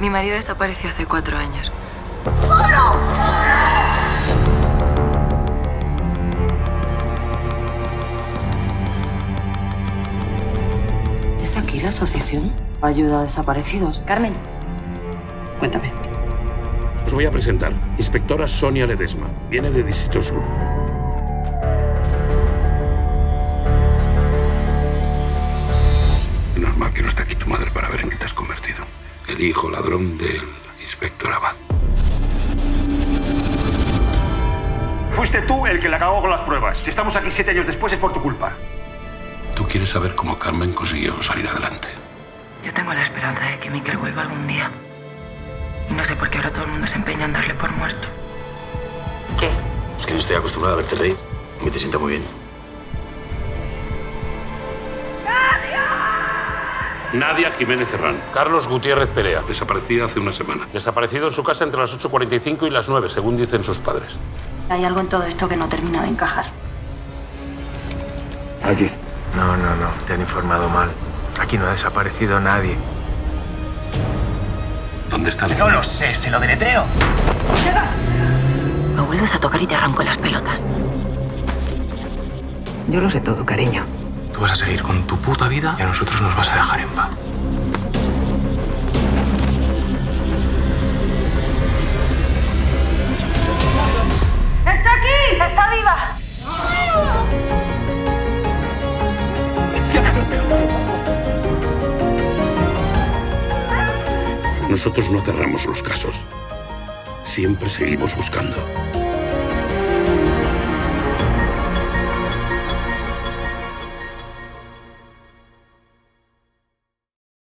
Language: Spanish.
Mi marido desapareció hace cuatro años. ¿Es aquí la asociación? Ayuda a desaparecidos. Carmen, Cuéntame. Os voy a presentar. Inspectora Sonia Ledesma. Viene de Distrito Sur. El hijo ladrón del inspector Abad. Fuiste tú el que la cagó con las pruebas. Si estamos aquí siete años después es por tu culpa. Tú quieres saber cómo Carmen consiguió salir adelante. Yo tengo la esperanza de que Miquel vuelva algún día. Y no sé por qué ahora todo el mundo se empeña en darle por muerto. ¿Qué? Es que no estoy acostumbrado a verte reír. Me te sienta muy bien. Nadia Jiménez Serrán. Carlos Gutiérrez Perea. Desaparecida hace una semana. Desaparecido en su casa entre las 8.45 y las 9, según dicen sus padres. hay algo en todo esto que no termina de encajar. Aquí. No, no, no, te han informado mal. Aquí no ha desaparecido nadie. ¿Dónde está? No lo sé, se lo deletreo. Me vuelves a tocar y te arranco las pelotas. Yo lo sé todo, cariño. Tú vas a seguir con tu puta vida y a nosotros nos vas a dejar en paz. ¡Está aquí! ¡Está viva! Nosotros no cerramos los casos. Siempre seguimos buscando.